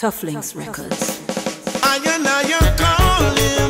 Tuff Links Records. I I am calling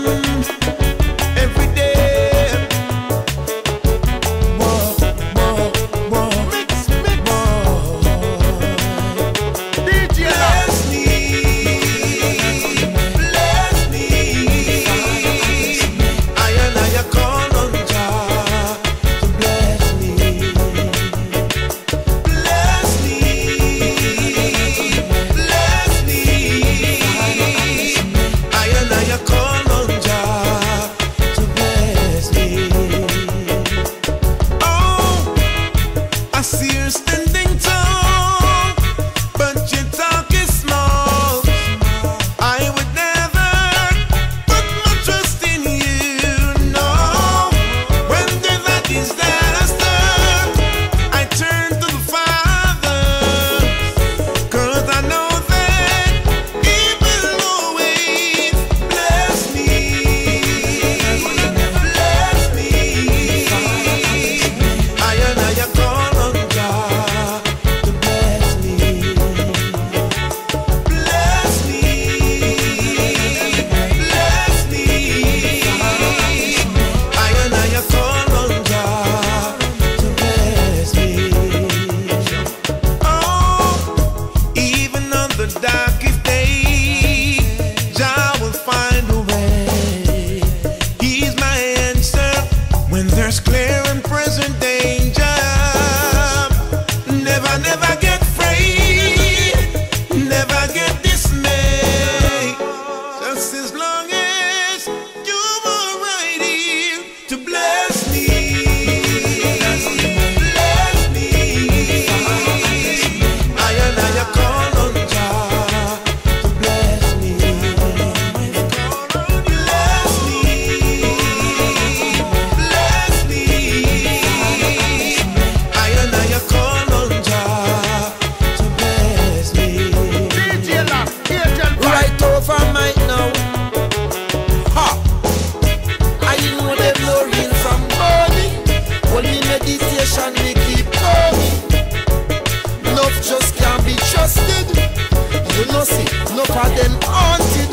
Know see, no of them haunted.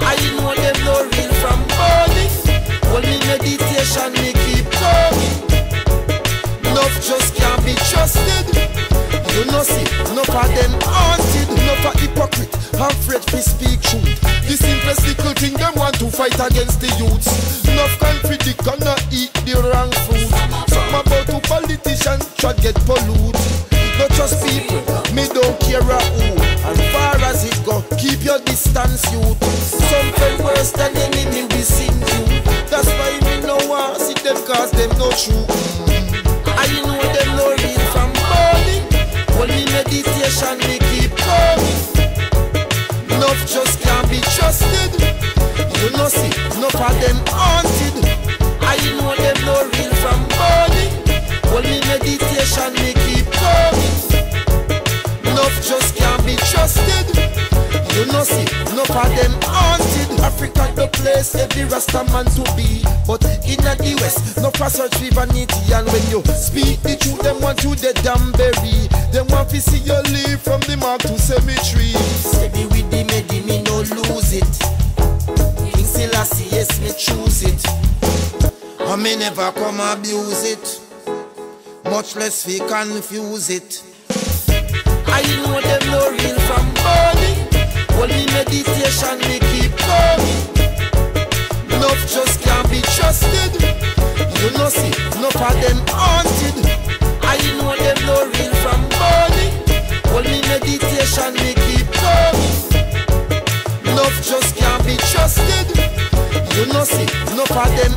I know them no real from money. Only meditation we keep coming. Love just can't be trusted. You know see, no of them haunted. No for hypocrite, afraid to speak truth. The simplest little thing them want to fight against the youths. Enough contradict gonna eat the wrong food. Some about to politicians try get pollute. Not just people, me don't care a who. And far as it go, keep your distance, youth. Something worse than enemy we sing you. That's why me no want see them cause them no true. I know them no real from morning. Only meditation we keep coming. Enough just can't be trusted. You know see, enough of them haunted. I know them no real from morning. Only meditation just can't be trusted. You know see, enough of them haunted. Africa the place every Rasta man to be. But in the West, no for vanity. And when you speak the truth, them want you the damn berry. Them want to see you leave from the mark to cemetery. Say me with the medi, me no lose it. King Selassie, yes, me choose it. I may never come abuse it. Much less we confuse it. I know them no real from morning. Only meditation we keep coming. Love just can't be trusted. You know see, enough of them haunted. I know them no real from morning. Only meditation we keep coming. Love just can't be trusted. You know see, enough of them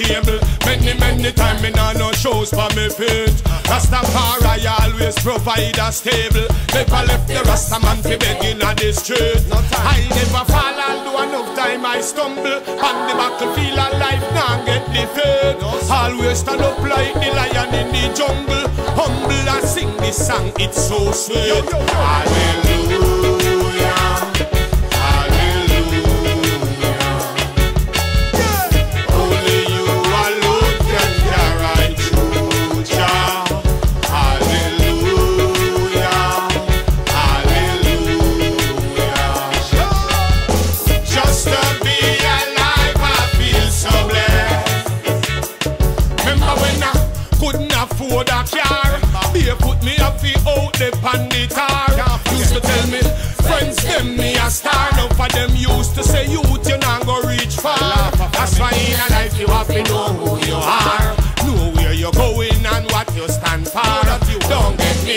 table. Many, many times me nah no shows for me feet. Rastafari always provide a stable. Never left the Rasta man fi begging on the street. I never fall, although enough time I stumble. On the battlefield of life, nah get defeated. Always stand up like the lion in the jungle. Humble and sing this song, it's so sweet. Hallelujah.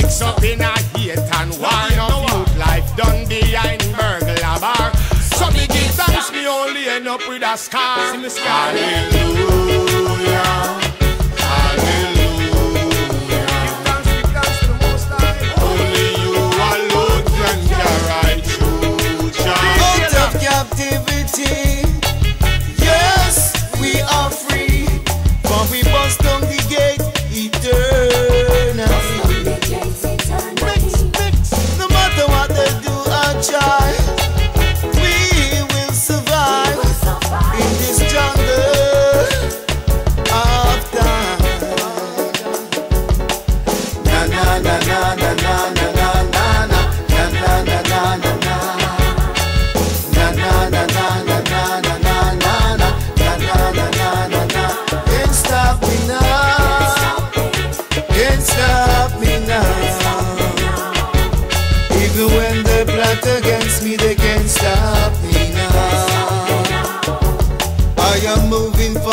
mix up in a hate and wine of youth life done behind burglar bar. So me give thanks, me only end up with a scar. See me scar. Hallelujah.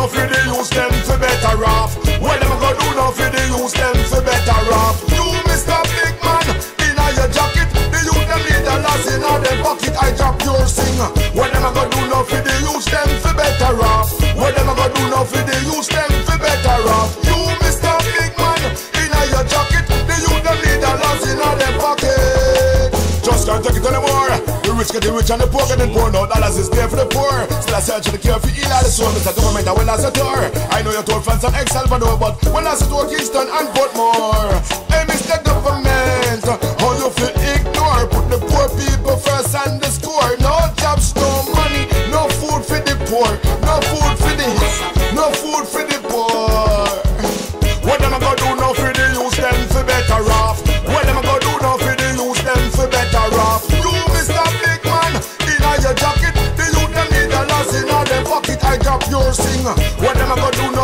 love for the youth them to the rich and the poor, getting poor. No dollars is there for the poor. Still I search for the care for Eli, the soul, Mr. Government, and well as a tour. I know you're told fans and but Salvador, but well as a tour, Kingston and Portmore. Hey, Mr. Government. What am I gonna do? now?